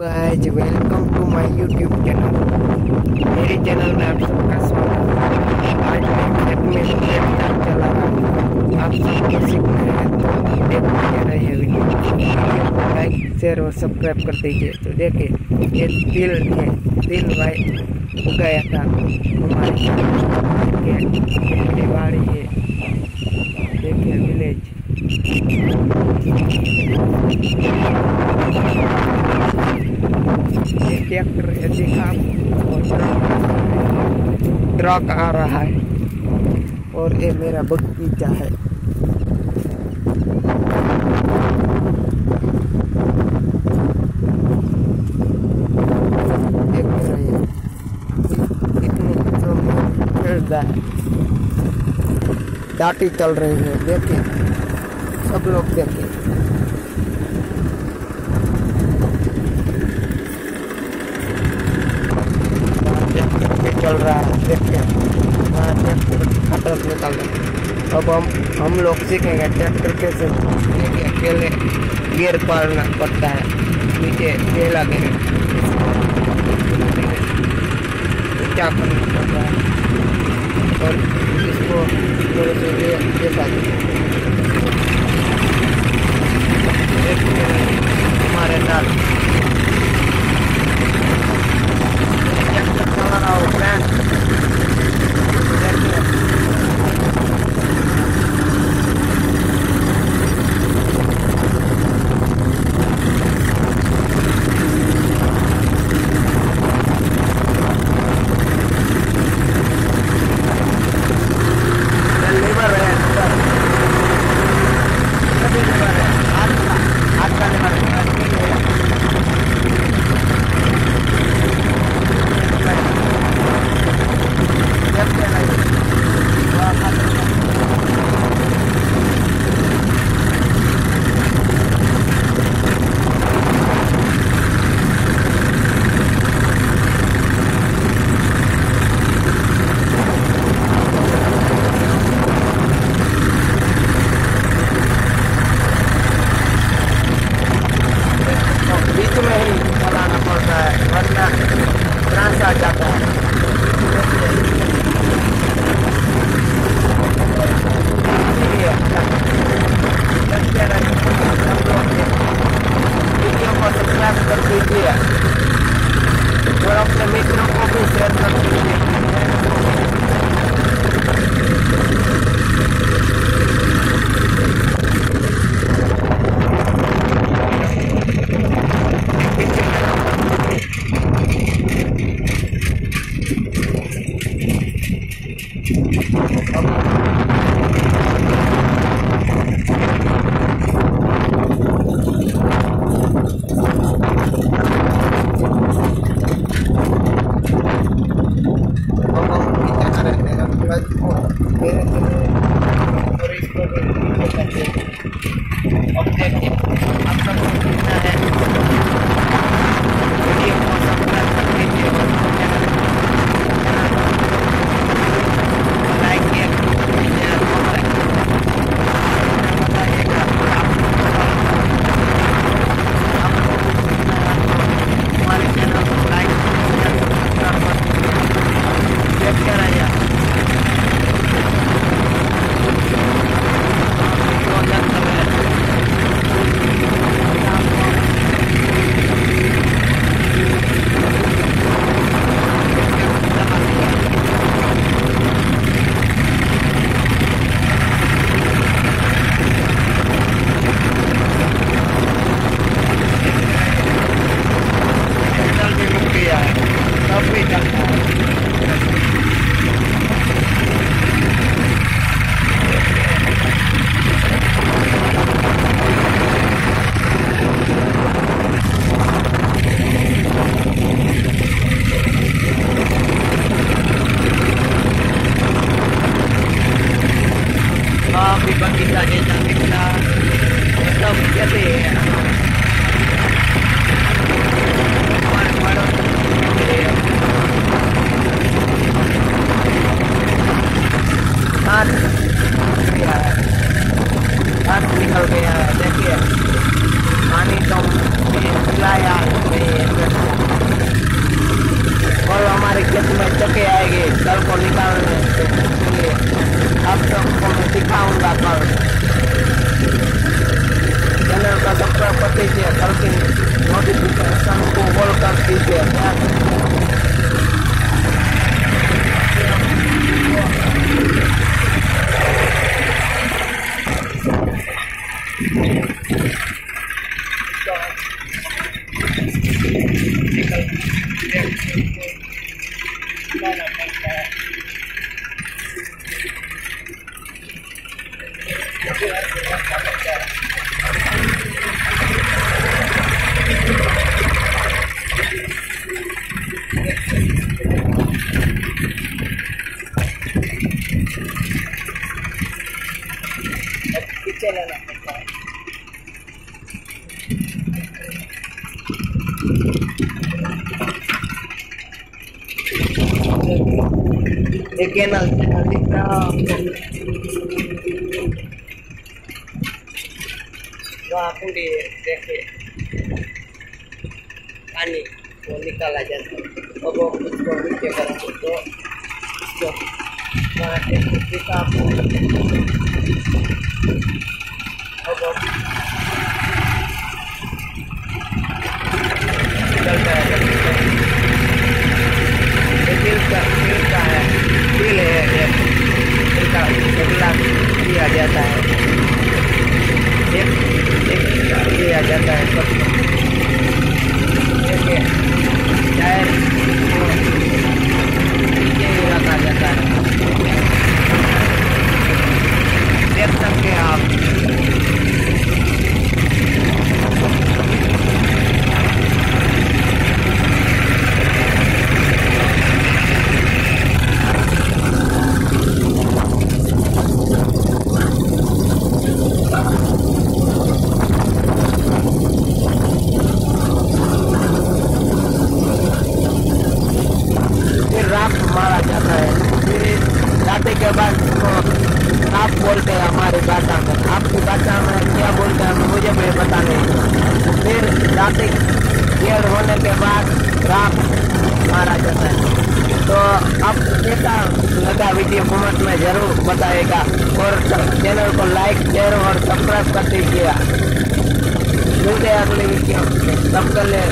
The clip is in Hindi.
Guys welcome to my YouTube channel मेरे चैनल में आप सबका स्वागत है। आज मैं खेत में ट्रैक्टर चला रहा हूँ आप सबको सीखना है। तो देखते रहिए वीडियो लाइक शेयर और सब्सक्राइब कर दीजिए तो देखिए ये तिल थे तिल भाई उगाया था हमारे देखिए बाड़ी है देखिए विलेज ये ट्रैक्टर है देखा और ट्रक आ रहा है और ये मेरा बगीचा है है दाटी चल रही है देखिए सब लोग देखिए ट्रैक्टर पे चल रहा है देखिए वहाँ ट्रैक्टर खटर निकल रहा है अब हम हम लोग सीखेंगे ट्रैक्टर कैसे अकेले गियर पालना पड़ता है। नीचे तेल आगे क्या करना पड़ता है? और इसको थोड़े से ये देखा あ、ここで。tapi bagi saja tapi kita tetap jadi और हमारे खेत में चके आएँगे जल को निकालने पीछे लेना पड़ता है एक कैनल दिख रहा वहाँ पूरी देखे पानी वो निकाला जाता है अब वो उसको नीचे करेंगे तो इसको वहाँ से दिखा अब वो चलता है ये दिल का दिल का है दिल है ये दिल का बदला किया जाता है एक एक किया जाता है सबको देखिए टायर को नीचे ही रखा जाता है देख सकते हैं आप फिर राख मारा जाता है फिर जाते के बाद उसको राख बोलते हैं हमारी भाषा में काम है क्या बोलते हैं? मुझे भी पता नहीं। फिर जाते खेल होने के बाद रात मारा जाता है। तो अब कैसा लगा वीडियो कमेंट में ज़रूर बताएगा और चैनल को लाइक शेयर और सब्सक्राइब कर दीजिएगा। मिलते हैं अगले वीडियो सब कर ले